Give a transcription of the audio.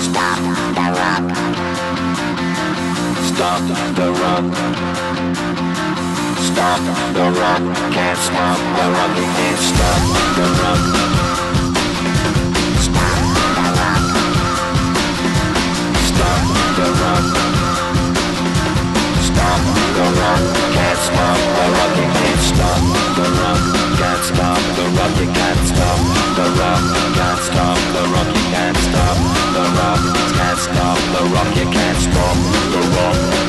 Stop the rock. Stop the rock. Stop the rock. Can't stop the rock. You can't stop the rock. Stop the rock. Stop the rock. Stop the rock. Can't stop the rock. You can't stop the rock. Can't stop the rock. You can't stop the rock. The rock. You can't stop the rock. Can't stop the rock. You can't stop the rock.